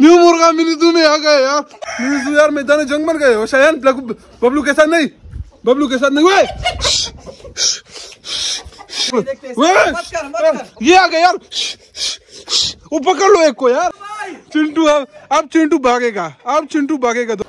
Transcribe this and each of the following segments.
New मुर्गा mini जू में आ गए यार। मिनी जू यार मैदान जंग बन गए शायन। बबलू के साथ नहीं। बबलू के साथ नहीं वे ये आ गए यार। वो पकड़ लो एक को यार। चिंटू, अब अब चिंटू भागेगा। अब चिंटू भागेगा तो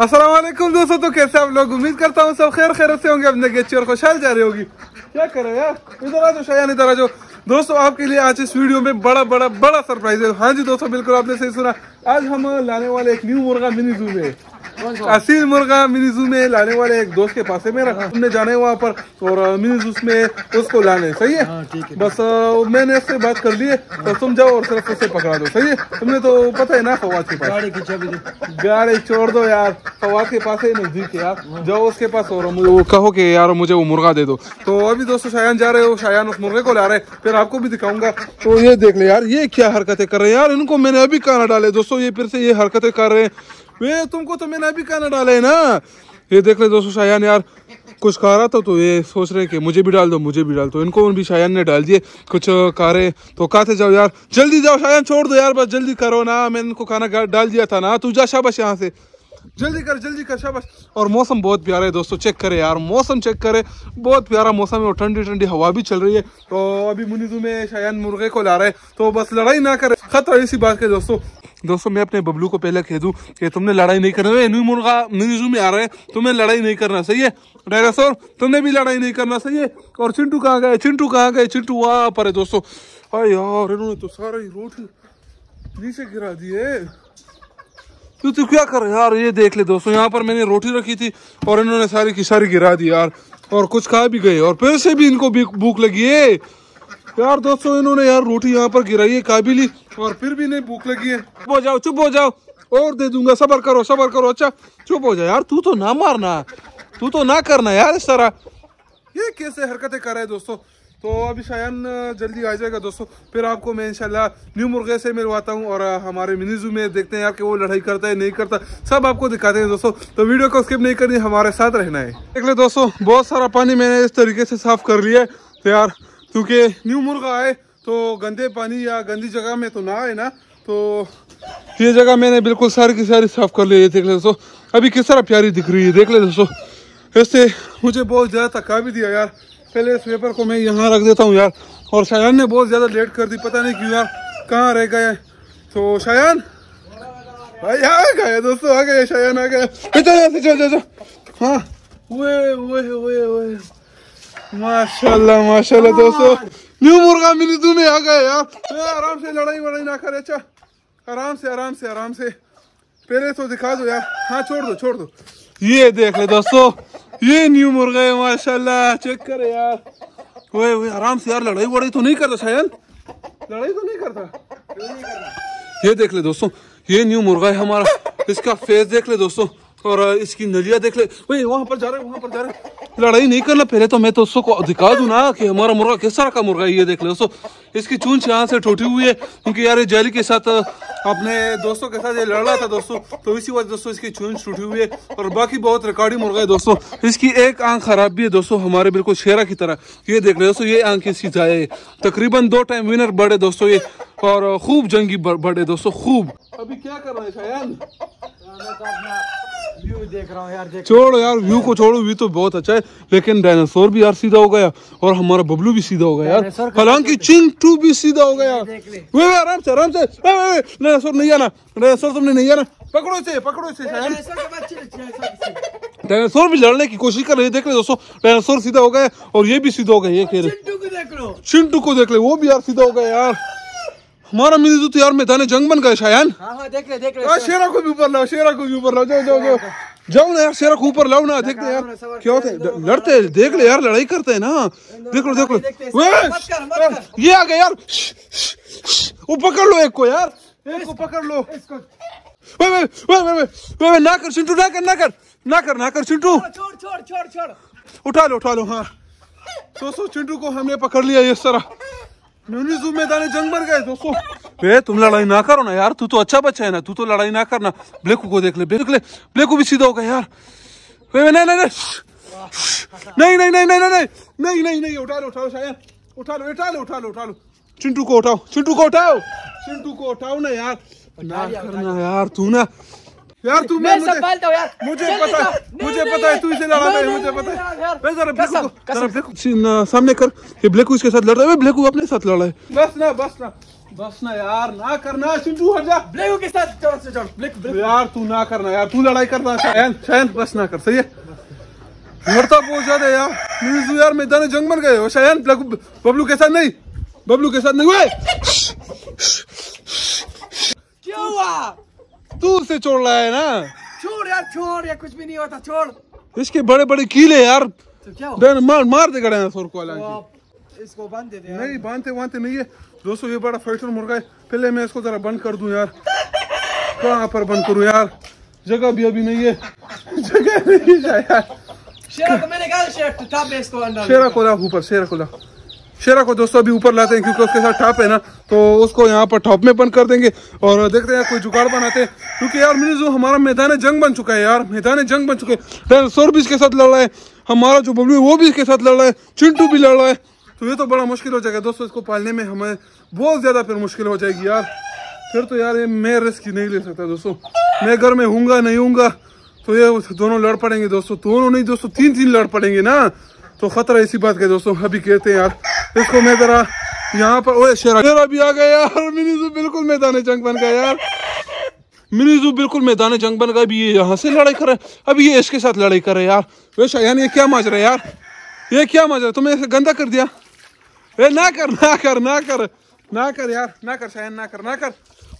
अस्सलाम दोस्तों तो कैसे आप लोग? उम्मीद करता हूँ सब खैर खैर से होंगे। अपने खुशहाल जा रही होगी। क्या कर यार? इधर आ जाओ, शायन, इधर आ जाओ। दोस्तों, आपके लिए आज इस वीडियो में बड़ा बड़ा बड़ा सरप्राइज़ है। हाँ जी दोस्तों, बिल्कुल आपने सही सुना। आज हम लाने वाले एक न्यू मुर्गा मिनी जू में। असील मुर्गा मिनी जू में लाने वाले एक दोस्त के पास है मेरा। हमने जाने वहाँ पर और मिनी जू में उसको लाने। सही है? बस मैंने इससे बात कर ली है। तो तुम जाओ और सिर्फ़ उससे पकड़ा दो। सही है? तुमने तो पता है ना फवाद के पास। गाड़ी छोड़ दो यार। फवाद के पास है नज़दीक है यार। जाओ उसके पास और मुझे वो कहो कि यार मुझे वो मुर्गा दे दो। तो अभी दोस्तों शायान जा रहे हो शायान उस मुर्गे को ला रहे फिर आपको भी दिखाऊँगा। तो ये देख ले यार ये क्या हरकतें कर रहे हैं यार। इनको मैंने अभी खाना डाले। दोस्तों ये फिर से ये हरकतें कर रहे हैं। वे तुमको तो मैंने अभी खाना डाले है ना। ये देख ले दोस्तों, शायान यार, कुछ खा रहा था तो ये सोच रहे कि मुझे भी डाल दो, मुझे भी डाल दो। इनको भी शायान ने डाल दिए। कुछ कारे तो खाते जाओ यार। जल्दी जाओ शायान, छोड़ दो यार, बस जल्दी करो ना। मैंने इनको खाना डाल दिया था ना। तू जा शाबाश यहाँ से। जल्दी कर जल्दी कर शाबाश। और मौसम बहुत प्यारा है दोस्तों चेक करे यार। मौसम चेक करे। बहुत प्यारा मौसम है और ठंडी ठंडी हवा भी चल रही है। तो अभी मुनिजू में शायन मुर्गे को ला रहे तो बस लड़ाई ना करे। खतरा इसी बात के दोस्तों। दोस्तों, मैं अपने बबलू को पहले कह दूँ कि तुमने लड़ाई नहीं करना। है न्यू मुर्गा मुनिजू में आ रहे हैं, तुम्हें लड़ाई नहीं करना, सही है? डायनासोर, तुमने भी लड़ाई नहीं करना, सही है? और चिंटू कहाँ गए? चिंटू कहाँ गए? चिंटू वहाँ पर है, दोस्तों। अरे यार, इन्होंने तो सारा ही रोटी नीचे गिरा दिए तू तू क्या कर यार, ये देख ले दोस्तों, यहाँ पर मैंने रोटी रखी थी और इन्होंने सारी की सारी गिरा दी, यार। और कुछ खा भी गए, और फिर से भी इनको भूख लगी है। यार दोस्तों, इन्होंने यार रोटी यहाँ पर गिराई है भी और फिर भी नहीं भूख लगी है। चुप हो जाओ, चुप हो जाओ। और दे दूँगा, सबर करो सबर करो अच्छा। चुप हो जाओ यार, तू तो ना मारना, तू तो ना करना यार इस तरह। ये कैसे हरकतें कर रहे हैं दोस्तों? तो अभी शायन जल्दी आ जाएगा दोस्तों। फिर आपको मैं इंशाल्लाह न्यू मुर्गे से मिलवाता हूँ, और हमारे मिनी जू में देखते हैं यार कि वो लड़ाई करता है, नहीं करता। सब आपको दिखाते हैं दोस्तों। तो वीडियो को स्किप नहीं करनी, हमारे साथ रहना है। देख ले दोस्तों, बहुत सारा पानी मैंने इस तरीके से साफ़ कर लिया है। तो यार क्योंकि न्यू मुर्गा आए तो गंदे पानी या गंदी जगह में तो ना आए ना तो ये जगह मैंने बिल्कुल सारी की सारी साफ़ कर ली है देख ले दोस्तों अभी किस तरह प्यारी दिख रही है, देख ले दोस्तों ऐसे मुझे बहुत ज़्यादा थका भी दिया यार। पहले इस पेपर को मैं यहाँ रख देता हूँ यार, और शायान ने बहुत ज़्यादा लेट कर दी, पता नहीं क्यों यार, कहाँ रह गए तो शायान? भाई आ गए दोस्तों, आ गए शायान आ गए हाँ। ओए ओए ओए माशाल्लाह माशाल्लाह दोस्तों। न्यू मुर्गा तू में आ गए यार आराम से लड़ाई वड़ाई ना करे अच्छा। आराम से आराम से आराम से। पहले तो दिखा दो यार। हाँ छोड़ दो छोड़ दो। ये देख ले दोस्तों। ये न्यू मुर्गा है माशाल्लाह। चेक करे यार। ओए ओए आराम से यार लड़ाई वड़ाई तो नहीं करता शायद। लड़ाई तो नहीं करता। ये देख ले दोस्तों। ये न्यू मुर्गा है हमारा। इसका फेस देख ले दोस्तों। और इसकी नलिया देख ले। वही, वहाँ पर जा रहे वहाँ पर जा रहे लड़ाई नहीं करना, पहले तो मैं तो उसको दिखा दूँ ना कि हमारा मुर्गा किस तरह का मुर्गा ये देख ले। दोस्तों इसकी चूंच यहाँ से टूटी हुई है। क्योंकि यार, ये जैली के साथ अपने दोस्तों के साथ ये लड़ रहा था दोस्तों। तो इसी वजह दोस्तों इसकी चूंच टूटी हुई है। और बाकी बहुत रिकॉर्डिंग मुर्गा है दोस्तों। इसकी एक आँख खराब भी है दोस्तों, हमारे बिल्कुल शेरा की तरह। ये देख रहे दोस्तों, ये आँख इसकी जाए। तकरीबन दो टाइम विनर बड़े दोस्तों ये। और खूब जंगी बड़े दोस्तों, खूब। अभी क्या कर रहे हैं व्यू देख रहा हूँ यार देख। छोड़ो यार व्यू को छोड़ो व्यू तो बहुत अच्छा है। लेकिन डायनासोर भी यार सीधा हो गया और हमारा बबलू भी सीधा हो गया यार हालाँकि चिंटू भी सीधा हो गया वे वे आराम से आराम से। डायनासोर नहीं आना डायनासोर तुमने नहीं आना। पकड़ो इसे पकड़ो इसे डायनासोर भी लड़ने की कोशिश कर रहे देख ले दोस्तों। डायनासोर सीधा हो गया और ये भी सीधा हो गया ये कह रहे। चिंटू को देख लो। चिंटू को देख ले वो भी यार सीधा हो गया यार। हमारा मिनी तो यार मैदान जंग बन गए शायद। हाँ हाँ देख देख शेरा को भी ऊपर लाओ शेरा को भी ऊपर लाओ जाओ जाओ जाओ। जाओ ना यार शेरा को ऊपर लाओ ना देखते यार। क्या होता लड़ते हैं देख ले यार लड़ाई करते हैं ना। देख लो देख लो। ये आ गए यार। वो पकड़ लो एक को यार। एक को पकड़ लो। वे वे वे वे वे वे ना कर चिंटू ना कर ना कर। ना कर ना कर चिंटू छोड़ छोड़ छोड़ छोड़ उठा लो उठा लो हाँ। दोस्तों चिंटू को हमने पकड़ लिया इस तरह न्यूनी जू जंग बन गए दोस्तों बे तुम लड़ाई ना करो ना यार, तू तो अच्छा बच्चा है ना, तू तो लड़ाई ना करना। ब्लेकू को देख ले देख ले, ब्लेकू भी सीधा हो गया यार। वे नहीं नहीं नहीं। नहीं नहीं नहीं नहीं नहीं नहीं नहीं नहीं, उठा लो, उठाओ शायद। उठा लो उठा लो उठा लो उठा लो। चिंटू को उठाओ, चिंटू को उठाओ। चिंटू को उठाओ ना यार। ना करना यार, तू ना। यार तू मैं मुझे संभालता यार। मुझे पता है मुझे पता है तू इसे लड़ाता है मुझे पता है। मैं जरा ब्लेको जरा। ब्लेको सामने कर। ये ब्लेको इसके साथ लड़ रहा है? ब्लेको अपने साथ लड़ रहा है। बस ना बस ना। बस ना यार ना करना। चिंटू हट जा। ब्लेको के साथ ज़ोर से ज़ोर ब्लेक ब्लेक। यार तू ना करना यार। तू लड़ाई करना शायन शायन बस ना कर सही है? लड़ता बहुत ज़्यादा है यार। न्यूज़ यार मैदान जंग मर गए हो। शायन ब्लेको- बबलू के साथ नहीं। बबलू के साथ नहीं हुए क्यों हुआ? तू उसे छोड़ रहा है ना। छोड़ यार छोड़ यार कुछ भी नहीं होता छोड़। इसके बड़े बड़े कीले यार। तो क्या हुआ मार मार देगा डायनासोर को हालाँकि तो इसको बाँध देते हैं नहीं बांधते बांधते नहीं है। दोस्तों ये बड़ा फाइटर मुर्गा है। पहले मैं इसको जरा बंद कर दूँ यार। कहाँ पर बंद करूँ यार? जगह भी अभी नहीं है। जगह नहीं है यार। शेरा को मैंने कहा शेर को ऊपर शेरा को ला। शेरा को दोस्तों अभी ऊपर लाते हैं, क्योंकि उसके साथ टॉप है ना तो उसको यहाँ पर टॉप में बंद कर देंगे। और देखते हैं, कोई जुगाड़ बनाते हैं। क्योंकि यार मेरे जो हमारा मैदान जंग बन चुका है यार, मैदान जंग बन चुके हैं। डायनासोर भी इसके साथ लड़ रहा है, हमारा जो बबलू है, वो भी इसके साथ लड़ रहा है, चिंटू भी लड़ रहा है। तो ये तो बड़ा मुश्किल हो जाएगा दोस्तों, इसको पालने में हमें बहुत ज़्यादा फिर मुश्किल हो जाएगी यार। फिर तो यार, ये मैं रिस्क नहीं ले सकता दोस्तों। मैं घर में हूँगा, नहीं हूँगा तो ये दोनों लड़ पड़ेंगे दोस्तों। दोनों नहीं दोस्तों तीन तीन लड़ पड़ेंगे ना। तो खतरा इसी बात का दोस्तों, अभी कहते हैं यार। इसको मैं जरा यहाँ पर, ओए शेरा शेरा भी आ गया यार, मिनी जू बिल्कुल मैदान जंग बन गया यार। मिनी जू बिल्कुल मैदान जंग बन गया, अभी ये यहाँ से लड़ाई कर रहा अभी ये इसके साथ लड़ाई कर रहा यार। वे शायन ये क्या माज रहा है यार? ये क्या माज रहा है? तुमने इसे गंदा कर दिया। ए ना कर ना कर ना कर ना कर यार, ना कर शायन ना कर ना कर।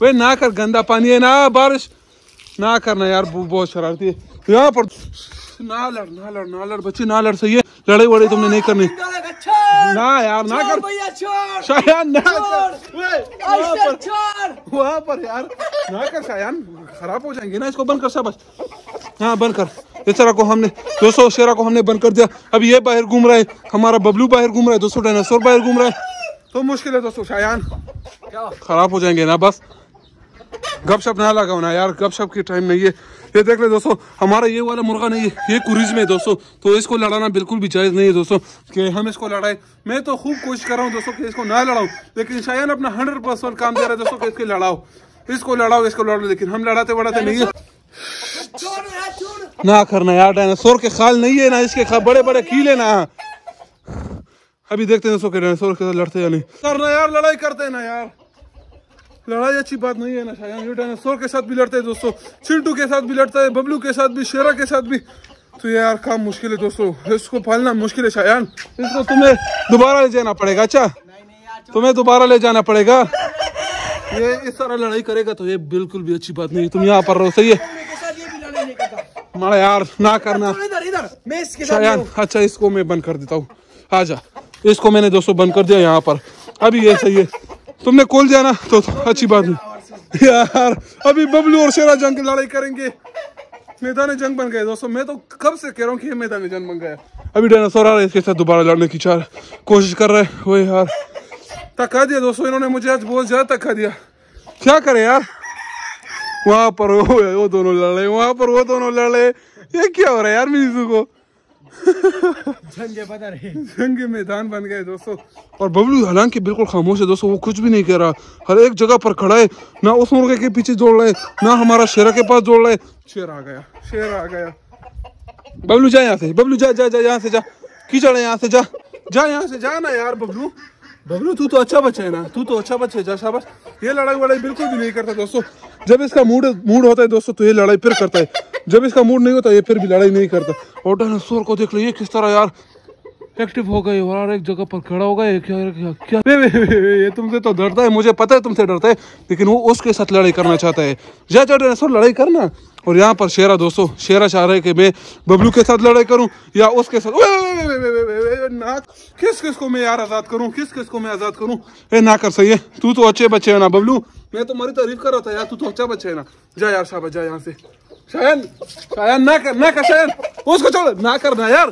वे ना कर, गंदा पानी है ना, बारिश। ना करना यार बहुत शरारती है। यहाँ पर ना लड़ ना लड़ ना लड़ बच्चे ना लड़ सही है। लड़ाई वड़ाई तुमने नहीं करनी। ना यार ना कर। शायन ना कर। वहाँ पर वहाँ पर यार ना कर शायन। खराब हो जाएँगे ना इसको बंद कर शाबाश। हाँ बंद कर। इस तरह को हमने दोस्तों शेरा को हमने बंद कर दिया। अब ये बाहर घूम रहा है। हमारा बबलू बाहर घूम रहा है दोस्तों डायनासोर बाहर घूम रहा है। तो मुश्किल है दोस्तों शायान। क्या? खराब हो जाएँगे ना बस। गपशप ना लगाओ ना यार गपशप की टाइम नहीं है ये देख ले दोस्तों, हमारा ये वाला मुर्गा नहीं है ये कुरीज में दोस्तों। तो इसको लड़ाना बिल्कुल भी जायज़ नहीं है दोस्तों, कि हम इसको लड़ाए। मैं तो खूब कोशिश कर रहा हूँ दोस्तों कि इसको ना लड़ाऊं, लेकिन शायद अपना हंड्रेड परसेंट काम दे रहा है दोस्तों कि इसको लड़ाओ। इसको लड़ाओ इसको लड़ाओ, लेकिन हम लड़ाते वड़ाते नहीं है। ना करना यार, डायनासोर के खाल नहीं है ना इसके बड़े बड़े कीले ना। अभी देखते हैं दोस्तों कि डायनासोर के साथ लड़ते या नहीं। करना यार, लड़ाई करते ना यार। लड़ाई अच्छी बात नहीं है ना शायद। ये डायनासोर के साथ भी लड़ते हैं दोस्तों। चिंटू के साथ भी लड़ता है बबलू के साथ भी शेरा के साथ भी। तो ये यार काम मुश्किल है दोस्तों। इसको पालना मुश्किल है शायन इसको तुम्हें दोबारा ले जाना पड़ेगा अच्छा? तुम्हें दोबारा ले जाना पड़ेगा। ये इस तरह लड़ाई करेगा तो ये बिल्कुल भी अच्छी बात नहीं है। तुम यहाँ पर रहो सही है? मेरे यार ना करना। शायन अच्छा इसको मैं बंद कर देता हूँ। आजा इसको मैंने दोस्तों बंद कर दिया यहाँ पर। अभी ये सही है। तुमने कोल दिया ना? तो, तो अच्छी बात है। यार अभी बबलू और शेरा जंग की लड़ाई करेंगे। मैदान जंग बन गए दोस्तों। मैं तो कब से कह रहा हूँ कि मैदान जंग बन गया अभी डायनासोर आ रहा है इसके साथ दोबारा लड़ने की चार कोशिश कर रहे हैं। वो यार थका दिया दोस्तों इन्होंने मुझे आज बहुत ज़्यादा थका दिया। क्या करे यार? वहाँ पर वो वो दोनों लड़ रहे वहाँ पर वो दोनों लड़ रहे ये क्या हो रहा है यार मीजू को? जंग मैदान बन गए दोस्तों। और बबलू हालाँकि बिल्कुल खामोश है दोस्तों, वो कुछ भी नहीं कह रहा। हर एक जगह पर खड़ा है, ना उस मुर्गे के पीछे जोड़ रहा है, ना हमारा शेरा के पास जोड़ रहा है। शेर आ गया, शेर आ गया। बबलू जा यहाँ से, बबलू जा जा जा, यहाँ से जा। कीचड़ है यहाँ से जा। जा यहाँ से, जा ना यार बबलू। बबलू, तू तो अच्छा बच्चा है ना, तू तो अच्छा बच्चा है, जा शाबाश। ये लड़ाई वड़ाई बिल्कुल भी नहीं करता दोस्तों। जब इसका मूड मूड होता है दोस्तों तो ये लड़ाई फिर करता है। जब इसका मूड नहीं होता ये फिर भी लड़ाई नहीं करता। और डायनासोर को देख लो ये किस तरह यार। एक्टिव हो गए और एक जगह पर खड़ा हो गए क्या क्या क्या? वे, वे, वे, वे, ये तुमसे तो डरता है मुझे पता है तुमसे डरता है लेकिन वो उसके साथ लड़ाई करना चाहता है। जा जा डायनासोर लड़ाई करना। और यहाँ पर शेरा दोस्तों शेरा चाह रहा है कि मैं बबलू के साथ लड़ाई करूँ या उसके साथ वे, वे, वे, वे, वे, वे, वे, वे, ना किस किस को मैं यार आज़ाद करूँ? किस किस को मैं आज़ाद करूँ? ए ना कर सही है। तू तो अच्छे बच्चे है ना बबलू। मैं तुम्हारी तारीफ़ कर रहा था यार तू तो अच्छा बच्चा है ना। जा यार साहब जा यहाँ से। शायन शायन ना कर ना कर शायन। उसको छोड़ ना करना यार।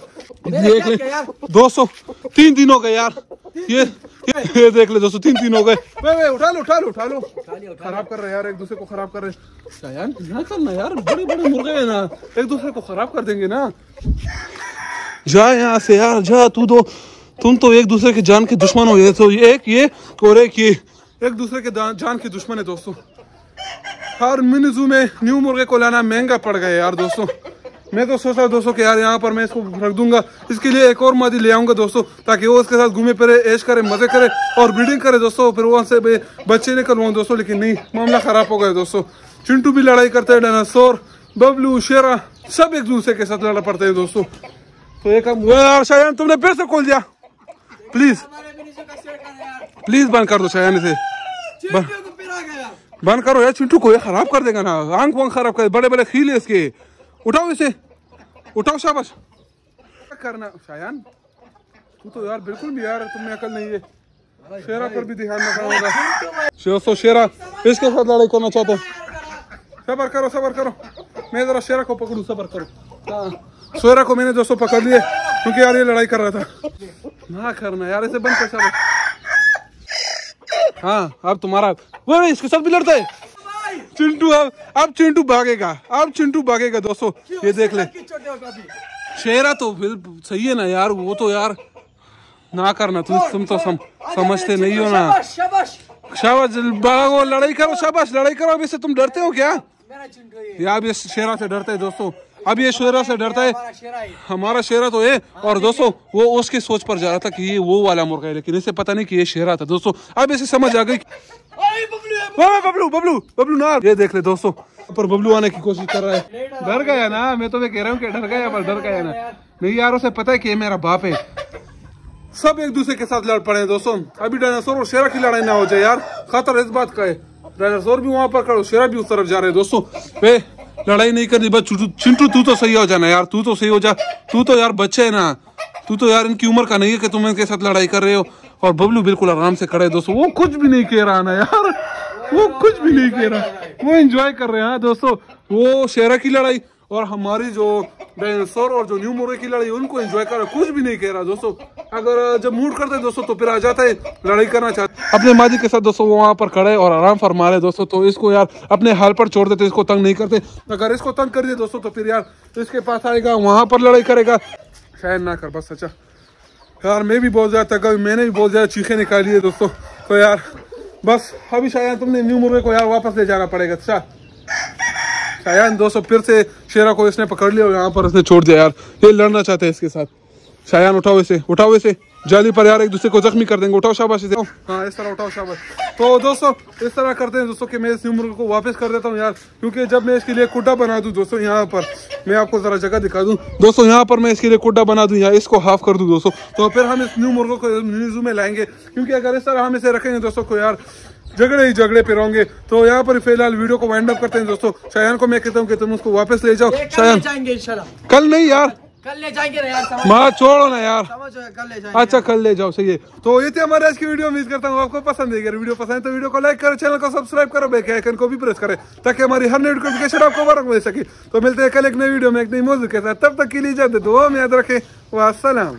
देख ले। यार? दोस्तों तीन दिन हो गए यार। ये ये, ये देख ले दोस्तों तीन दिन हो गए। वे वे उठा लो उठा लो उठा लो। खराब कर रहे हैं यार एक दूसरे को खराब कर रहे शायन ना करना यार बड़े बड़े मुर्गे हैं ना। एक दूसरे को खराब कर देंगे ना। जा यहाँ से यार जा तू तो तुम तो एक दूसरे के जान के दुश्मन हो ये तो एक ये और एक ये। एक दूसरे के जान के दुश्मन है दोस्तों। हर मिनी जू में न्यू मुर्गे को लाना महँगा पड़ गया यार दोस्तों। मैं तो सोच रहा हूँ दोस्तों कि यार यहाँ पर मैं इसको रख दूँगा। इसके लिए एक और मादी ले आऊँगा दोस्तों ताकि वो उसके साथ घूमे फिरे ऐश करे मज़े करे और ब्रीडिंग करे दोस्तों। फिर वहाँ से बच्चे निकलवाऊँ दोस्तों लेकिन नहीं मामला खराब हो गया दोस्तों। चिंटू भी लड़ाई करते हैं डायनासोर बबलू शेरा सब एक दूसरे के साथ लड़ा पड़ते हैं दोस्तों। तो एक हम यार शायन तुमने फिर से खोल दिया। प्लीज़ मिनीजू प्लीज़ बंद कर दो शायन इसे। बंद करो यार, चिंटू को ये खराब कर देगा ना। आँख वांख खराब कर बड़े बड़े खील है इसके। उठाओ इसे। उठाओ शाबाश। करना? शायान, तू तो यार बिल्कुल भी यार तुम्हें अकल नहीं है। शेरा पर भी ध्यान रखना होगा। दोस्तों शेरा, इसके साथ लड़ाई करना चाहते सबर करो सबर करो। मैं जरा शेरा को पकड़ू, सबर करो। हाँ शेरा को मैंने दोस्तों पकड़ लिए, क्योंकि यार ये लड़ाई कर रहा था। ना करना यार, इसे बंद कर हाँ अब तुम्हारा वो इसके साथ भी लड़ता है। चिंटू अब अब चिंटू भागेगा अब चिंटू भागेगा दोस्तों ये देख ले। शेरा तो बिल सही है ना यार वो तो यार ना करना तुम तुम तो सम, समझते नहीं हो ना। शाबाश शाबाश। शाबाश भागो लड़ाई करो शाबाश लड़ाई करो अब इससे तुम डरते हो क्या? मेरा चिंटू ये। ये अब शेरा से डरते हैं दोस्तों। अब ये शेरा से डरता है। हमारा शेरा तो है। और दोस्तों वो उसकी सोच पर जा रहा था कि ये वो वाला मुर्गा है लेकिन इसे पता नहीं कि ये शेरा था। दोस्तों अब इसे समझ आ गई बबलू बबलू बबलू बबलू ना। ये देख ले दोस्तों पर बबलू आने की कोशिश कर रहा है। डर गया ना? मैं तो मैं कह रहा हूँ कि डर गया पर डर गया ना। नहीं यार उसे पता है कि ये मेरा बाप है। सब एक दूसरे के साथ लड़ पड़े हैं दोस्तों। अभी डायनासोर और शेरा की लड़ाई ना हो जाए यार। खतर इस बात का है। डायनासोर भी वहाँ पर खड़ो शेरा भी उस तरफ़ जा रहे हैं दोस्तों। वे लड़ाई नहीं करनी, बस चिंटू तू तो सही हो जाना यार, तू तो सही हो जा। तू तो यार बच्चे है ना। तू तो यार इनकी उम्र का नहीं है कि तुम इनके साथ लड़ाई कर रहे हो। और बबलू बिल्कुल आराम से खड़े दोस्तों। वो कुछ भी नहीं कह रहा ना यार। वो कुछ भी नहीं कह रहा। वो एंजॉय कर रहे हैं हाँ दोस्तों। वो शेरा की लड़ाई। और हमारी जो डायनासोर और जो न्यू मुर्गे की लड़ाई उनको एंजॉय है। कुछ भी नहीं कह रहा दोस्तों। अगर जब मूड करते हैं दोस्तों तो फिर आ जाता है लड़ाई करना चाहते अपने माजी के साथ दोस्तों वो वहाँ पर खड़े और आराम फरमा रहे दोस्तों तो इसको यार अपने हाल पर छोड़ देते इसको तंग नहीं करते। अगर इसको तंग कर दिए दोस्तों तो फिर यार इसके पास आएगा वहाँ पर लड़ाई करेगा। शायद ना कर बस अच्छा यार मैं भी बहुत ज़्यादा हूँ, मैंने भी बहुत ज़्यादा चीखें निकाली है दोस्तों। तो यार बस अभी शायद तुमने न्यू मुर्गे को यार वापस ले जाना पड़ेगा अच्छा शायद दोस्तों, फिर से शेरा को इसने पकड़ लिया और यहाँ पर इसने छोड़ दिया, यार। ये लड़ना चाहते हैं इसके साथ। शायान, उठाओ इसे उठाओ इसे। जाली पर, यार, एक दूसरे को जख्मी कर देंगे। उठाओ शाबाश इसे। हाँ इस तरह उठाओ शाबाश। तो दोस्तों, इस तरह करते हैं, दोस्तों, कि मैं इस न्यू मुर्गे को वापस कर देता हूँ, यार, क्योंकि जब मैं इसके लिए कुड्डा बना दूँ, दोस्तों, यहाँ पर, मैं आपको जरा जगह दिखा दूँ। दोस्तों, यहाँ पर मैं इसके लिए कुड्डा बना दूँ यहाँ इसको हाफ़ कर दूँ, दोस्तों। तो फिर हम इस न्यू मुर्गों को जू में लाएँगे, क्योंकि अगर इस तरह हम इसे रखेंगे, दोस्तों को यार झगड़े ही झगड़े पे रहेंगे। तो यहाँ पर फ़िलहाल वीडियो को वाइंड अप करते हैं दोस्तों। शायान को मैं कहता हूँ कि तुम उसको वापस ले जाओ। शायान। कल नहीं यार। कल ले जाएँगे ना यार माँ छोड़ो ना यार। समझ कल ले जाएँगे। अच्छा कल ले जाओ सही है। तो ये थे हमारे आज की वीडियो। उम्मीद करता हूँ आपको पसंद है वीडियो पसंद है तो वीडियो को लाइक करो चैनल को सब्सक्राइब करो बेल आइकन को भी प्रेस करें ताकि हमारी हर नोटिफिकेशन आपको बारक मिल सके। तो मिलते हैं कल एक नई वीडियो में एक नई मौजूद के साथ। तब तक के लिए जाते दो हम याद रखें। वासलाम